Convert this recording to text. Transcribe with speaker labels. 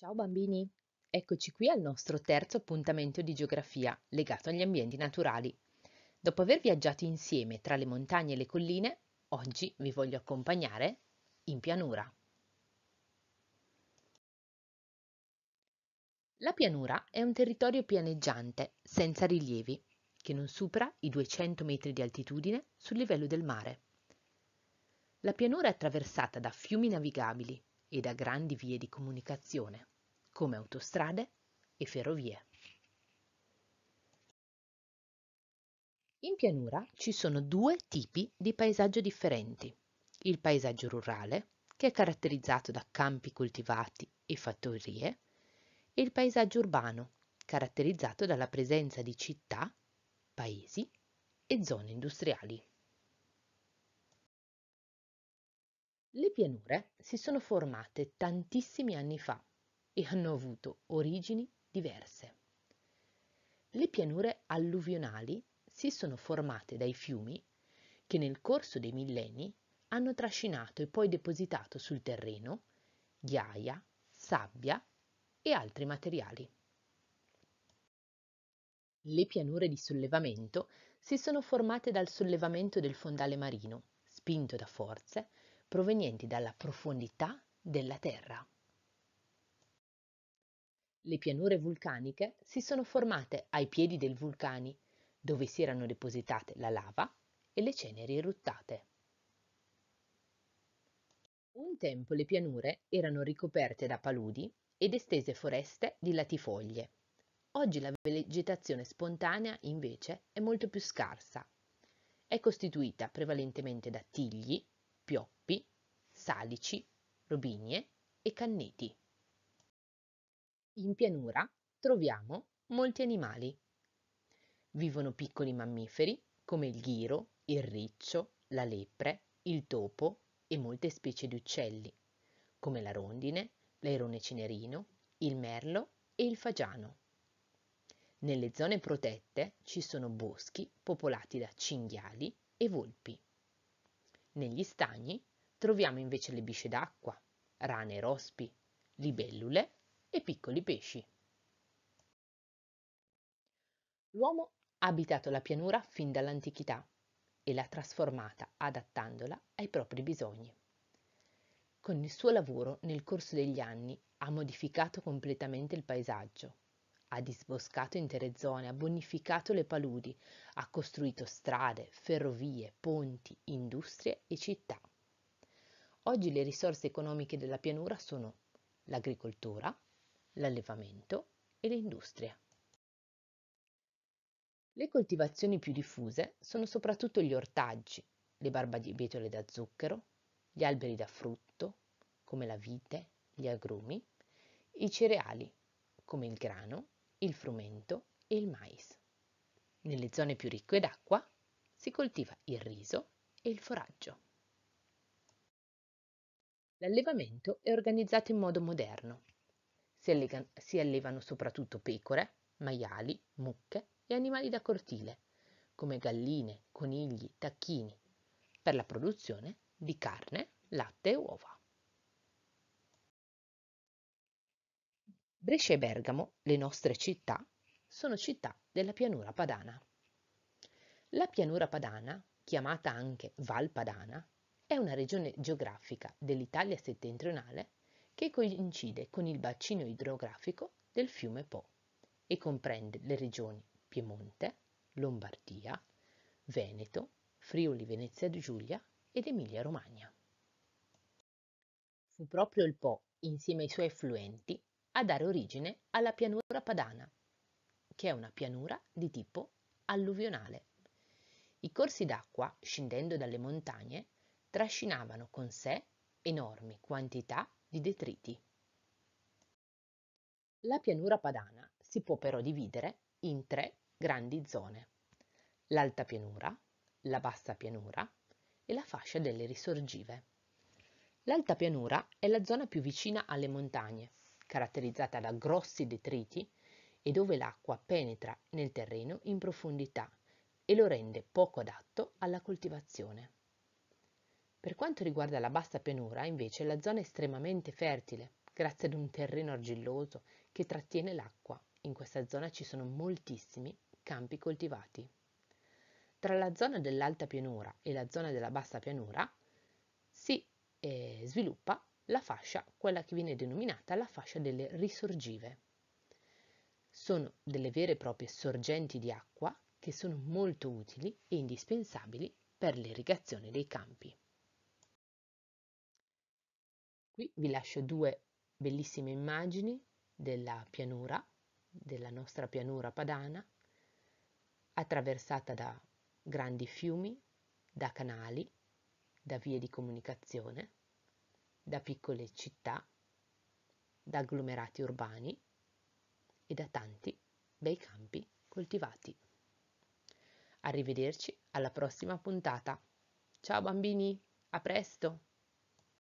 Speaker 1: Ciao bambini, eccoci qui al nostro terzo appuntamento di geografia legato agli ambienti naturali. Dopo aver viaggiato insieme tra le montagne e le colline, oggi vi voglio accompagnare in pianura. La pianura è un territorio pianeggiante, senza rilievi, che non supera i 200 metri di altitudine sul livello del mare. La pianura è attraversata da fiumi navigabili e da grandi vie di comunicazione, come autostrade e ferrovie. In pianura ci sono due tipi di paesaggio differenti. Il paesaggio rurale, che è caratterizzato da campi coltivati e fattorie, e il paesaggio urbano, caratterizzato dalla presenza di città, paesi e zone industriali. Le pianure si sono formate tantissimi anni fa e hanno avuto origini diverse. Le pianure alluvionali si sono formate dai fiumi che nel corso dei millenni hanno trascinato e poi depositato sul terreno ghiaia, sabbia e altri materiali. Le pianure di sollevamento si sono formate dal sollevamento del fondale marino, spinto da forze provenienti dalla profondità della Terra. Le pianure vulcaniche si sono formate ai piedi dei vulcani, dove si erano depositate la lava e le ceneri eruttate. Un tempo le pianure erano ricoperte da paludi ed estese foreste di latifoglie. Oggi la vegetazione spontanea invece è molto più scarsa. È costituita prevalentemente da tigli, pioppi, salici, robinie e canneti. In pianura troviamo molti animali. Vivono piccoli mammiferi come il ghiro, il riccio, la lepre, il topo e molte specie di uccelli, come la rondine, l'airone cinerino, il merlo e il fagiano. Nelle zone protette ci sono boschi popolati da cinghiali e volpi. Negli stagni troviamo invece le bisce d'acqua, rane e rospi, libellule e piccoli pesci. L'uomo ha abitato la pianura fin dall'antichità e l'ha trasformata adattandola ai propri bisogni. Con il suo lavoro nel corso degli anni ha modificato completamente il paesaggio, ha disboscato intere zone, ha bonificato le paludi, ha costruito strade, ferrovie, ponti, industrie e città. Oggi le risorse economiche della pianura sono l'agricoltura, l'allevamento e le industrie. Le coltivazioni più diffuse sono soprattutto gli ortaggi, le barbabietole da zucchero, gli alberi da frutto, come la vite, gli agrumi, i cereali, come il grano, il frumento e il mais. Nelle zone più ricche d'acqua si coltiva il riso e il foraggio. L'allevamento è organizzato in modo moderno. Si, allega- si allevano soprattutto pecore, maiali, mucche e animali da cortile, come galline, conigli, tacchini, per la produzione di carne, latte e uova. Brescia e Bergamo, le nostre città, sono città della pianura padana. La pianura padana, chiamata anche Val Padana, è una regione geografica dell'Italia settentrionale che coincide con il bacino idrografico del fiume Po e comprende le regioni Piemonte, Lombardia, Veneto, Friuli Venezia Giulia ed Emilia Romagna. Fu proprio il Po, insieme ai suoi affluenti, a dare origine alla pianura padana, che è una pianura di tipo alluvionale. I corsi d'acqua, scendendo dalle montagne, trascinavano con sé enormi quantità di detriti. La pianura padana si può però dividere in tre grandi zone. L'alta pianura, la bassa pianura e la fascia delle risorgive. L'alta pianura è la zona più vicina alle montagne, caratterizzata da grossi detriti e dove l'acqua penetra nel terreno in profondità e lo rende poco adatto alla coltivazione. Per quanto riguarda la bassa pianura, invece, la zona è estremamente fertile, grazie ad un terreno argilloso che trattiene l'acqua. In questa zona ci sono moltissimi campi coltivati. Tra la zona dell'alta pianura e la zona della bassa pianura si eh, sviluppa la fascia, quella che viene denominata la fascia delle risorgive. Sono delle vere e proprie sorgenti di acqua che sono molto utili e indispensabili per l'irrigazione dei campi. Qui vi lascio due bellissime immagini della pianura, della nostra pianura padana, attraversata da grandi fiumi, da canali, da vie di comunicazione, da piccole città, da agglomerati urbani e da tanti bei campi coltivati. Arrivederci alla prossima puntata. Ciao bambini, a presto!